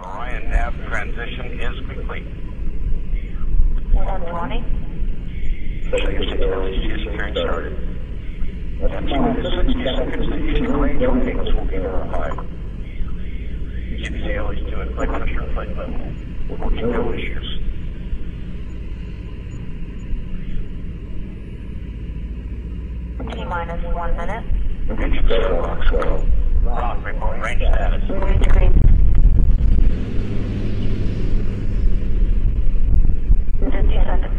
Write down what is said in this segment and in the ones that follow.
Orion nav transition is complete. 120. Second LH2 is carrying started. At T minus 60 seconds, the using range readings will be verified. GPL is doing flight pressure and flight level. Will be no issues. T minus one minute. Engine seven locks go. Rock, report range status. 30 degrees. 50 seconds.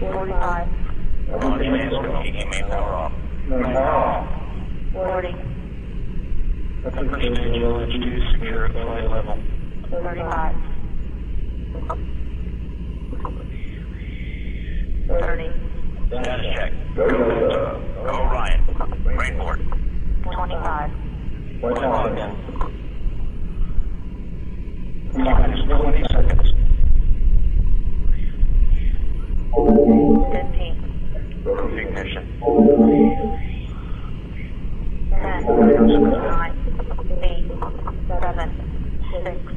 45. Launch mains competing main power off. 40. First stage LH2 secure at flight level. 35. 30. Status check. Go. Nine, eight, seven, six,